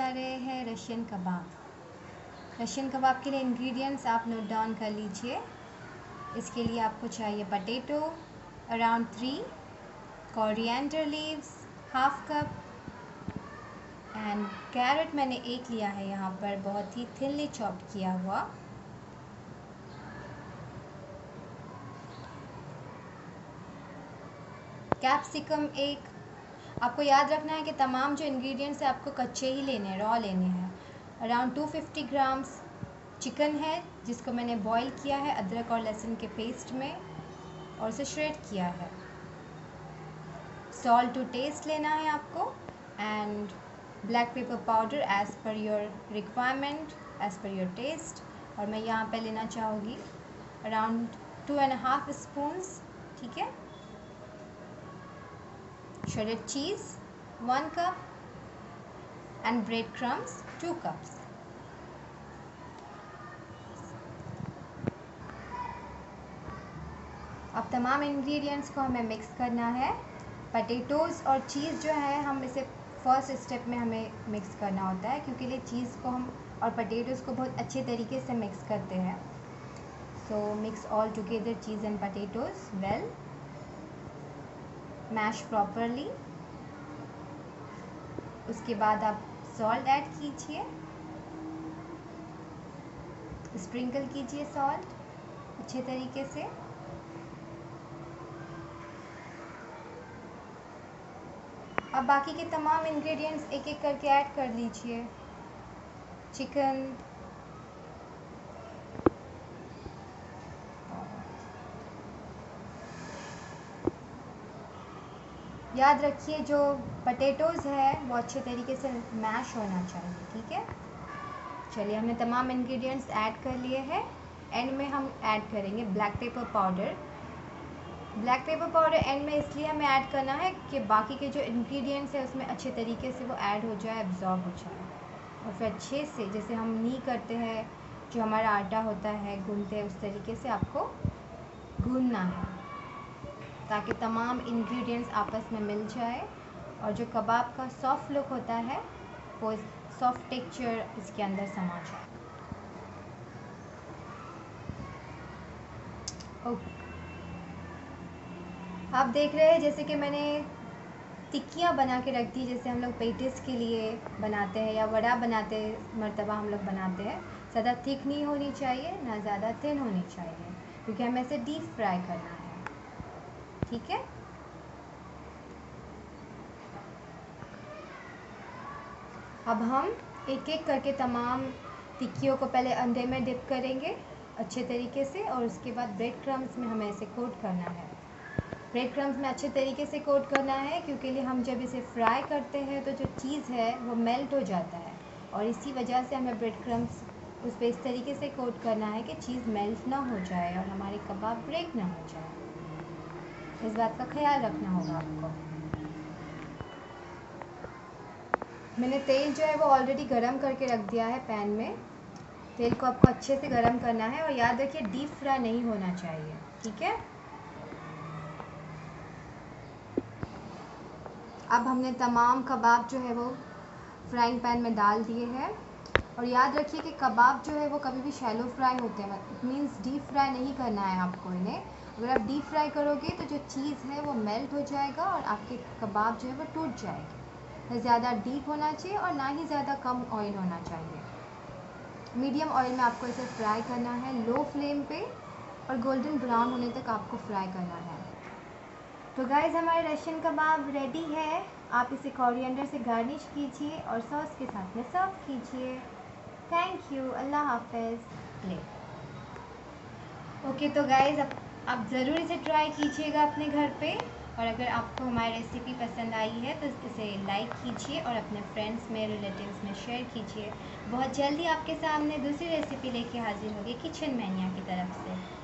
जा रहे हैं रशियन कबाब। रशियन कबाब के लिए इंग्रेडिएंट्स आप नोट डाउन कर लीजिए। इसके लिए आपको चाहिए potato around three coriander leaves half cup and carrot मैंने एक लिया है यहाँ पर, बहुत ही थिनली चॉप किया हुआ। कैप्सिकम एक आपको याद रखना है कि तमाम जो इंग्रेडिएंट्स हैं, आपको कच्चे ही लेने हैं रॉ लेने हैं। अराउंड 250 ग्राम्स चिकन है, जिसको मैंने बॉईल किया है अदरक और लहसुन के पेस्ट में और उसे श्रेड किया है। सॉल्ट टू टेस्ट लेना है आपको and black pepper powder as per your requirement as per your taste और मैं यहाँ पे लेना चाहूँगी around two and half spoons ठीक है? Shredded cheese 1 cup, and bread crumbs 2 cups. अब तमाम इंग्रेडिएंट्स को हमें मिक्स करना है। पटेटोज़ और चीज़ जो है, हम इसे फ़र्स्ट स्टेप में हमें मिक्स करना होता है, क्योंकि लिए चीज़ को हम और पटेटोज़ को बहुत अच्छे तरीके से मिक्स करते हैं। So mix all together cheese and potatoes well mash properly उसके बाद आप सॉल्ट ऐड कीजिए। स्प्रिंकल कीजिए सॉल्ट अच्छे तरीके से। अब बाकी के तमाम इंग्रेडिएंट्स एक एक करके ऐड कर लीजिए। चिकन याद रखिए, जो पटेटोज़ है, वो अच्छे तरीके से मैश होना चाहिए, ठीक है? चलिए, हमने तमाम इंग्रेडिएंट्स ऐड कर लिए हैं। एंड में हम ऐड करेंगे black pepper powder black pepper powder and में इसलिए हमें ऐड करना है कि बाकी के जो इंग्रेडिएंट्स है, उसमें अच्छे तरीके से वो ऐड हो जाए एब्जॉर्ब हो जाए। और फिर अच्छे से, जैसे हम नी करते हैं, जो हमारा आटा होता है गूंदते हैं, उस तरीके से आपको गूंदना है। ताकि तमाम इंग्रेडिएंट्स आपस में मिल जाए और जो कबाब का सॉफ्ट लुक होता है, वो सॉफ्ट टेक्सचर इसके अंदर समा जाए। आप देख रहे हैं, जैसे कि मैंने टिक्कियाँ बना के रख दी, जैसे हम लोग पेटिस के लिए बनाते हैं या वड़ा बनाते, मरतबा हम लोग बनाते हैं। ज़्यादा थिक नहीं होनी चाहिए, ना ज़्यादा थिन होनी चाहिए, क्योंकि हमें इसे डीप फ्राई करना है। ठीक है? अब हम एक एक करके तमाम टिक्कियों को पहले अंडे में डिप करेंगे अच्छे तरीके से और उसके बाद ब्रेड क्रम्स में हमें इसे कोट करना है। ब्रेड क्रम्स में अच्छे तरीके से कोट करना है क्योंकि लिए हम जब इसे फ्राई करते हैं तो जो चीज़ है वो मेल्ट हो जाता है और इसी वजह से हमें ब्रेड क्रम्स उस पर इस तरीके से कोट करना है कि चीज़ मेल्ट ना हो जाए और हमारे कबाब ब्रेक ना हो जाए। इस बात का ख्याल रखना होगा आपको। मैंने तेल जो है वो ऑलरेडी गरम करके रख दिया है पैन में। तेल को आपको अच्छे से गरम करना है और याद रखिए डीप फ्राई नहीं होना चाहिए, ठीक है? अब हमने तमाम कबाब जो है वो फ्राइंग पैन में डाल दिए हैं। और याद रखिए कि कबाब जो है वो कभी भी शैलो फ्राई होते हैं मीन्स डीप फ्राई नहीं करना है आपको इन्हें। अगर आप डीप फ्राई करोगे तो जो चीज़ है वो मेल्ट हो जाएगा और आपके कबाब जो है वो टूट जाएगी। न ज़्यादा डीप होना चाहिए और ना ही ज़्यादा कम ऑयल होना चाहिए। मीडियम ऑयल में आपको इसे फ्राई करना है लो फ्लेम पे और गोल्डन ब्राउन होने तक आपको फ्राई करना है। तो गाइज़ हमारे रशियन कबाब रेडी है। आप इसे कोरिएंडर से गार्निश कीजिए और सॉस के साथ में सर्व कीजिए। थैंक यू अल्लाह हाफिज़। ले ओके तो गाइज़ अब आप ज़रूर इसे ट्राई कीजिएगा अपने घर पे। और अगर आपको हमारी रेसिपी पसंद आई है तो इसे लाइक कीजिए और अपने फ्रेंड्स में रिलेटिव्स में शेयर कीजिए। बहुत जल्दी आपके सामने दूसरी रेसिपी लेके हाजिर होगी किचन मैनिया की तरफ़ से।